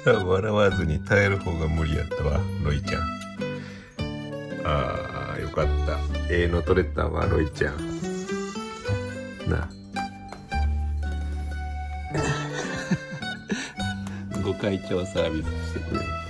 笑わずに耐える方が無理やったわロイちゃん。ああよかった。ええの取れたわロイちゃん。なあ。ご会長サービスしてくれる。